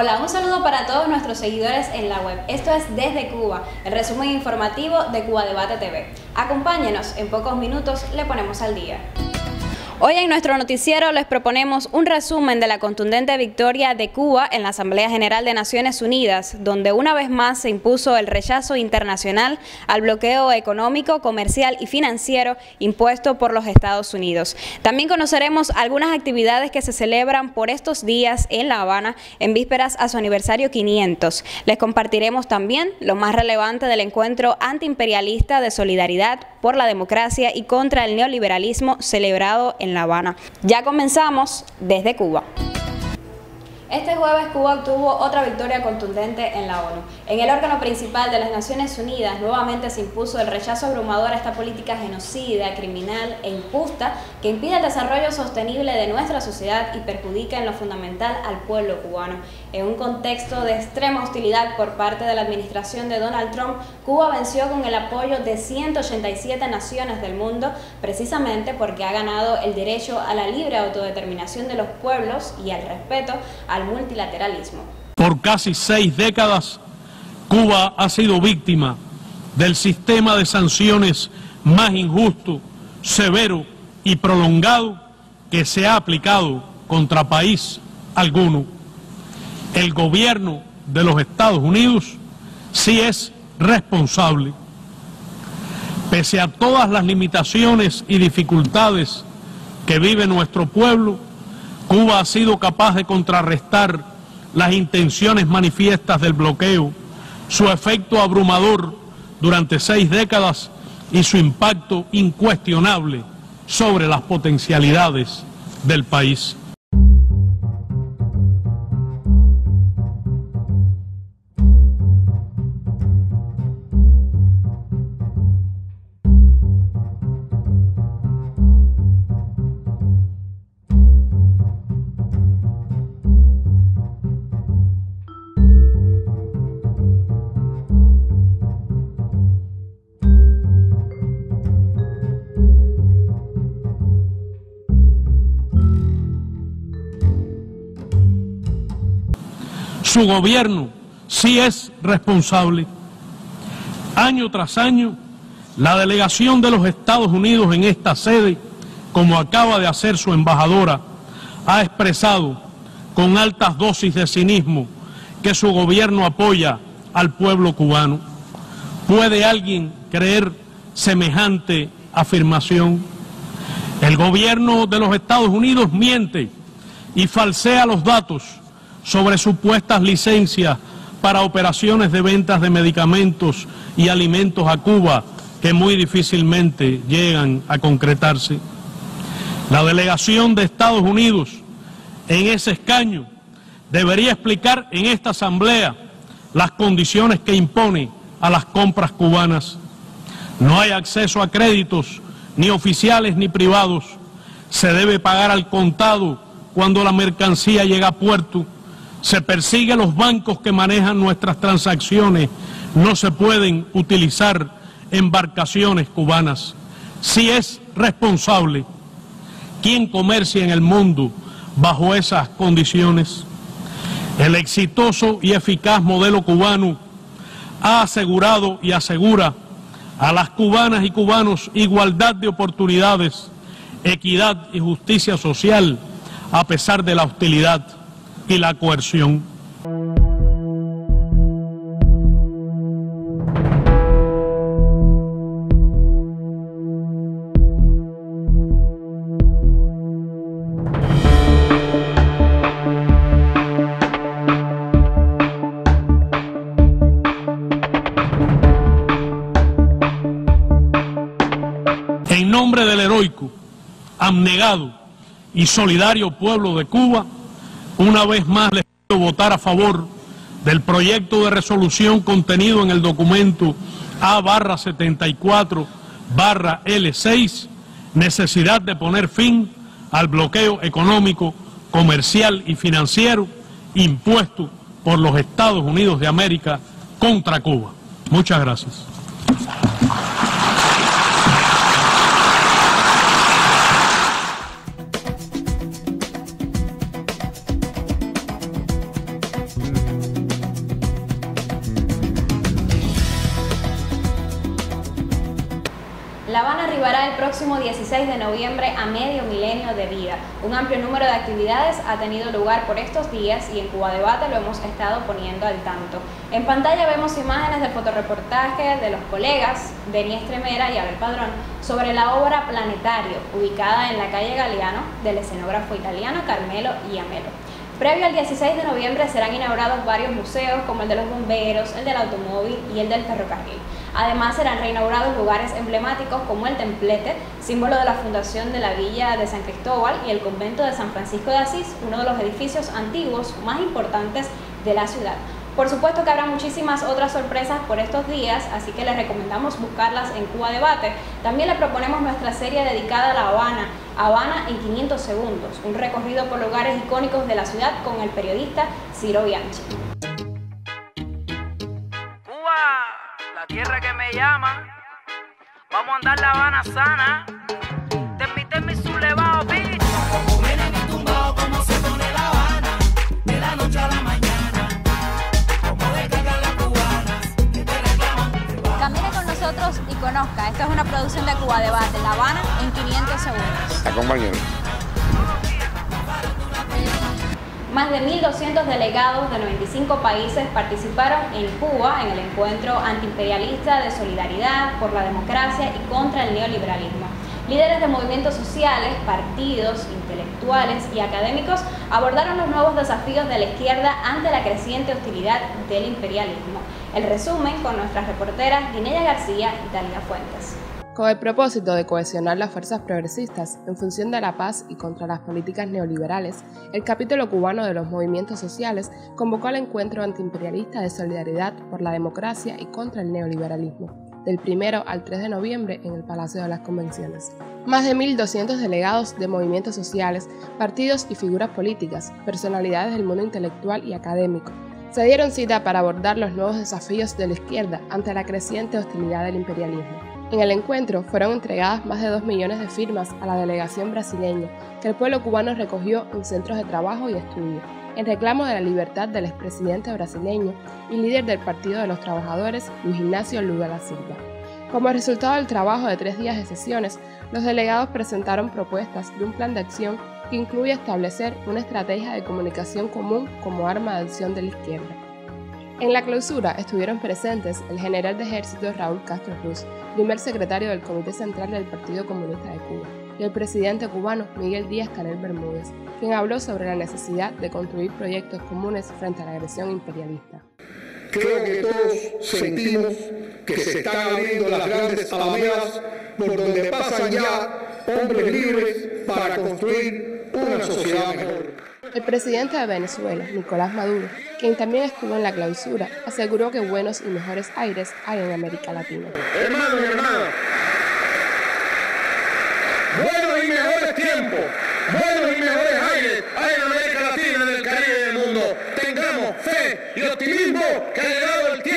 Hola, un saludo para todos nuestros seguidores en la web. Esto es Desde Cuba, el resumen informativo de Cuba Debate TV. Acompáñenos, en pocos minutos le ponemos al día. Hoy en nuestro noticiero les proponemos un resumen de la contundente victoria de Cuba en la Asamblea General de Naciones Unidas, donde una vez más se impuso el rechazo internacional al bloqueo económico, comercial y financiero impuesto por los Estados Unidos. También conoceremos algunas actividades que se celebran por estos días en La Habana en vísperas a su aniversario 500. Les compartiremos también lo más relevante del encuentro antiimperialista de solidaridad por la democracia y contra el neoliberalismo celebrado en La Habana. Ya comenzamos desde Cuba. Este jueves Cuba obtuvo otra victoria contundente en la ONU. En el órgano principal de las Naciones Unidas nuevamente se impuso el rechazo abrumador a esta política genocida, criminal e injusta que impide el desarrollo sostenible de nuestra sociedad y perjudica en lo fundamental al pueblo cubano. En un contexto de extrema hostilidad por parte de la administración de Donald Trump, Cuba venció con el apoyo de 187 naciones del mundo precisamente porque ha ganado el derecho a la libre autodeterminación de los pueblos y al respeto a multilateralismo. Por casi seis décadas, Cuba ha sido víctima del sistema de sanciones más injusto, severo y prolongado que se ha aplicado contra país alguno. El gobierno de los Estados Unidos sí es responsable. Pese a todas las limitaciones y dificultades que vive nuestro pueblo, Cuba ha sido capaz de contrarrestar las intenciones manifiestas del bloqueo, su efecto abrumador durante seis décadas y su impacto incuestionable sobre las potencialidades del país. Su gobierno sí es responsable. Año tras año, la delegación de los Estados Unidos en esta sede, como acaba de hacer su embajadora, ha expresado con altas dosis de cinismo que su gobierno apoya al pueblo cubano. ¿Puede alguien creer semejante afirmación? El gobierno de los Estados Unidos miente y falsea los datos sobre supuestas licencias para operaciones de ventas de medicamentos y alimentos a Cuba que muy difícilmente llegan a concretarse. La delegación de Estados Unidos en ese escaño debería explicar en esta asamblea las condiciones que impone a las compras cubanas. No hay acceso a créditos, ni oficiales ni privados. Se debe pagar al contado cuando la mercancía llega a puerto se persigue a los bancos que manejan nuestras transacciones, no se pueden utilizar embarcaciones cubanas. Si es responsable, ¿quién comercia en el mundo bajo esas condiciones? El exitoso y eficaz modelo cubano ha asegurado y asegura a las cubanas y cubanos igualdad de oportunidades, equidad y justicia social a pesar de la hostilidad y la coerción. En nombre del heroico, abnegado y solidario pueblo de Cuba, una vez más les pido votar a favor del proyecto de resolución contenido en el documento A-74 L6, necesidad de poner fin al bloqueo económico, comercial y financiero impuesto por los Estados Unidos de América contra Cuba. Muchas gracias. Próximo 16 de noviembre a medio milenio de vida. Un amplio número de actividades ha tenido lugar por estos días y en Cuba Debate lo hemos estado poniendo al tanto. En pantalla vemos imágenes del fotoreportaje de los colegas Denis Tremera y Abel Padrón sobre la obra Planetario, ubicada en la calle Galeano del escenógrafo italiano Carmelo Iamelo. Previo al 16 de noviembre serán inaugurados varios museos como el de los bomberos, el del automóvil y el del ferrocarril. Además serán reinaugurados lugares emblemáticos como el Templete, símbolo de la fundación de la villa de San Cristóbal y el convento de San Francisco de Asís, uno de los edificios antiguos más importantes de la ciudad. Por supuesto que habrá muchísimas otras sorpresas por estos días, así que les recomendamos buscarlas en Cuba Debate. También le proponemos nuestra serie dedicada a La Habana, Habana en 500 segundos, un recorrido por lugares icónicos de la ciudad con el periodista Ciro Bianchi. Tierra que me llama. Vamos a andar la Habana sana. Te mi sublevado, bitch. Y tumbado, como se pone la Habana. De la noche a la mañana. Como descargan las cubanas. Que te reclaman. Camine con nosotros y conozca. Esto es una producción de Cuba Debate, La Habana en 500 segundos. Acompáñenos. Más de 1.200 delegados de 95 países participaron en Cuba en el encuentro antiimperialista de solidaridad por la democracia y contra el neoliberalismo. Líderes de movimientos sociales, partidos, intelectuales y académicos abordaron los nuevos desafíos de la izquierda ante la creciente hostilidad del imperialismo. El resumen con nuestras reporteras Guinea García y Talía Fuentes. Con el propósito de cohesionar las fuerzas progresistas en función de la paz y contra las políticas neoliberales, el capítulo cubano de los movimientos sociales convocó al encuentro antiimperialista de solidaridad por la democracia y contra el neoliberalismo, del 1 al 3 de noviembre en el Palacio de las Convenciones. Más de 1.200 delegados de movimientos sociales, partidos y figuras políticas, personalidades del mundo intelectual y académico, se dieron cita para abordar los nuevos desafíos de la izquierda ante la creciente hostilidad del imperialismo. En el encuentro fueron entregadas más de 2 millones de firmas a la delegación brasileña que el pueblo cubano recogió en centros de trabajo y estudio, en reclamo de la libertad del expresidente brasileño y líder del Partido de los Trabajadores, Luis Ignacio Lula da Silva. Como resultado del trabajo de tres días de sesiones, los delegados presentaron propuestas de un plan de acción que incluye establecer una estrategia de comunicación común como arma de acción de la izquierda en la clausura estuvieron presentes el general de ejército Raúl Castro Ruz, primer secretario del Comité Central del Partido Comunista de Cuba, y el presidente cubano Miguel Díaz Canel Bermúdez, quien habló sobre la necesidad de construir proyectos comunes frente a la agresión imperialista. Creo que todos sentimos que se están abriendo las grandes alamedas por donde pasan ya hombres libres para construir una sociedad mejor. El presidente de Venezuela, Nicolás Maduro, quien también estuvo en la clausura, aseguró que buenos y mejores aires hay en América Latina. Hermanos y hermanas, buenos y mejores tiempos, buenos y mejores aires hay en América Latina, en el Caribe y en el mundo. Tengamos fe y optimismo que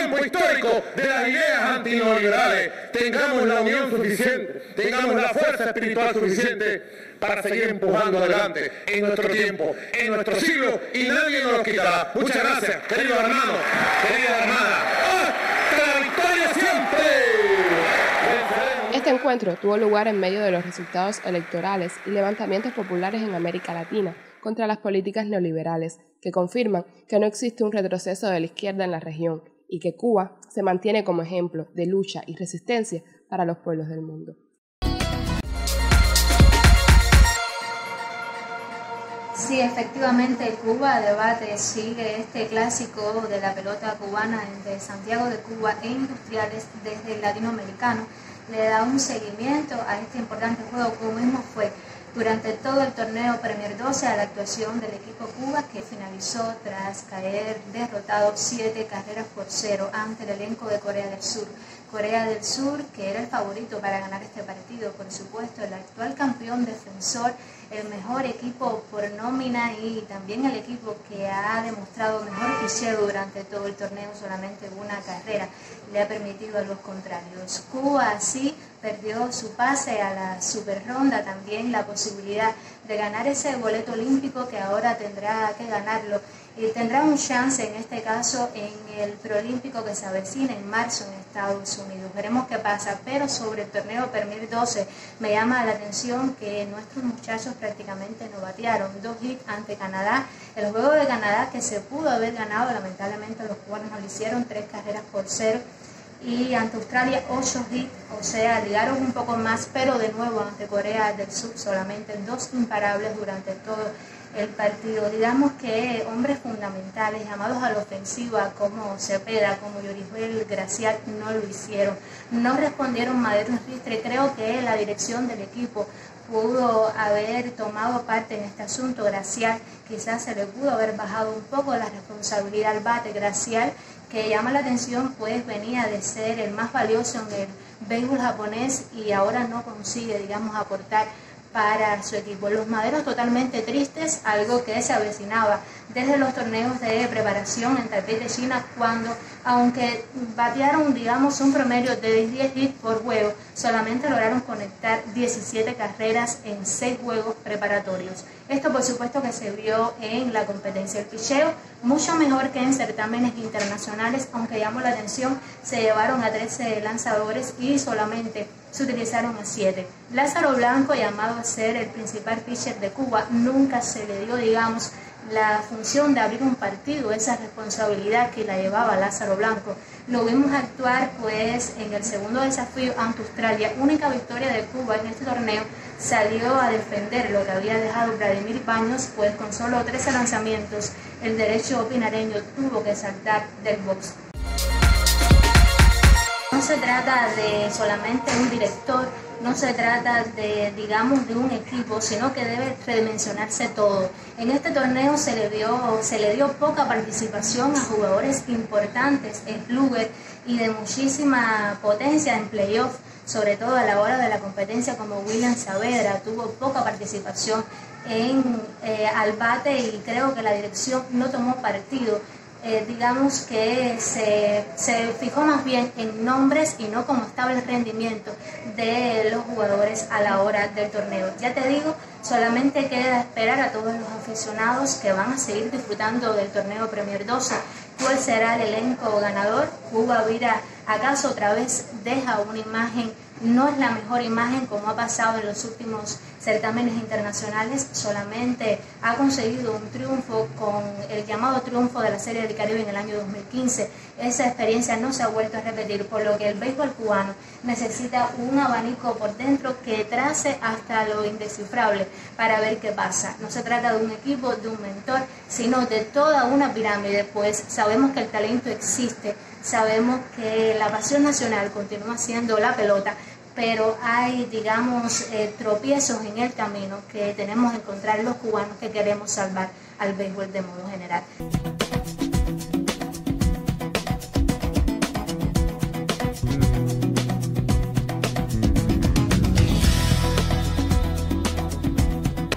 tiempo histórico de las ideas antineoliberales. Tengamos la unión suficiente, tengamos la fuerza espiritual suficiente para seguir empujando adelante en nuestro tiempo, en nuestro siglo y nadie nos lo quitará. Muchas gracias, queridos hermanos, queridas hermanas. ¡Hasta la victoria siempre! Este encuentro tuvo lugar en medio de los resultados electorales y levantamientos populares en América Latina contra las políticas neoliberales, que confirman que no existe un retroceso de la izquierda en la región y que Cuba se mantiene como ejemplo de lucha y resistencia para los pueblos del mundo. Sí, efectivamente, Cuba Debate sigue este clásico de la pelota cubana entre Santiago de Cuba e Industriales desde el latinoamericano. Le da un seguimiento a este importante juego, como mismo fue durante todo el torneo Premier 12 a la actuación del equipo Cuba que finalizó tras caer derrotado siete carreras por cero ante el elenco de Corea del Sur. Corea del Sur, que era el favorito para ganar este partido, por supuesto, el actual campeón defensor, el mejor equipo por nómina y también el equipo que ha demostrado mejor picheo durante todo el torneo, solamente una carrera le ha permitido a los contrarios. Cuba sí perdió su pase a la super ronda, también la posibilidad de ganar ese boleto olímpico que ahora tendrá que ganarlo y tendrá un chance en este caso en el preolímpico que se avecina en marzo en Estados Unidos. Veremos qué pasa, pero sobre el torneo Permir 12 me llama la atención que nuestros muchachos prácticamente no batearon. Dos hits ante Canadá. El juego de Canadá que se pudo haber ganado, lamentablemente los cubanos no lo hicieron, tres carreras por cero y ante Australia 8 hits, o sea, ligaron un poco más, pero de nuevo ante Corea del Sur solamente dos imparables durante todo el partido. Digamos que hombres fundamentales llamados a la ofensiva como Cepeda, como Yoribel Gracial no lo hicieron. No respondieron Madero Ristre. Creo que la dirección del equipo pudo haber tomado parte en este asunto. Gracial quizás se le pudo haber bajado un poco la responsabilidad al bate. Gracial que llama la atención pues venía de ser el más valioso en el béisbol japonés y ahora no consigue digamos aportar para su equipo. Los maderos totalmente tristes, algo que se avecinaba desde los torneos de preparación en Taipei de China, cuando, aunque batearon, digamos, un promedio de 10 hits por juego, solamente lograron conectar 17 carreras en 6 juegos preparatorios. Esto, por supuesto, que se vio en la competencia. El picheo, mucho mejor que en certámenes internacionales, aunque llamó la atención, se llevaron a 13 lanzadores y solamente se utilizaron a 7. Lázaro Blanco, llamado a ser el principal pitcher de Cuba, nunca se le dio, digamos, la función de abrir un partido, esa responsabilidad que la llevaba Lázaro Blanco. Lo vimos actuar pues en el segundo desafío ante Australia, única victoria de Cuba en este torneo, salió a defender lo que había dejado Vladimir Baños, pues con solo 13 lanzamientos el derecho pinareño tuvo que saltar del box. No se trata de solamente un director, no se trata de, digamos, de un equipo, sino que debe redimensionarse todo. En este torneo se le dio, se le dio poca participación a jugadores importantes clubes y de muchísima potencia en playoff, sobre todo a la hora de la competencia como William Saavedra, tuvo poca participación en eh, bate y creo que la dirección no tomó partido eh, digamos que se, se, fijó más bien en nombres y no como estaba el rendimiento de los jugadores a la hora del torneo. Ya te digo, solamente queda esperar a todos los aficionados que van a seguir disfrutando del torneo Premier 12 cuál será el elenco ganador. Cuba Vira acaso otra vez deja una imagen, no es la mejor imagen como ha pasado en los últimos certámenes internacionales, solamente ha conseguido un triunfo con el llamado triunfo de la Serie del Caribe en el año 2015. Esa experiencia no se ha vuelto a repetir, por lo que el béisbol cubano necesita un abanico por dentro que trace hasta lo indescifrable para ver qué pasa. No se trata de un equipo, de un mentor, sino de toda una pirámide, pues sabemos que el talento existe, sabemos que la pasión nacional continúa siendo la pelota, pero hay, digamos, eh, tropiezos en el camino que tenemos que encontrar los cubanos que queremos salvar al béisbol de modo general.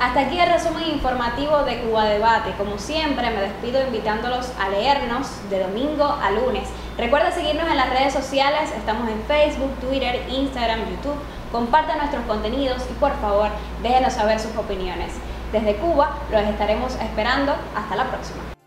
Hasta aquí el resumen informativo de Cuba Debate. Como siempre, me despido invitándolos a leernos de domingo a lunes. Recuerda seguirnos en las redes sociales, estamos en Facebook, Twitter, Instagram, YouTube. Compartan nuestros contenidos y por favor déjenos saber sus opiniones. Desde Cuba los estaremos esperando. Hasta la próxima.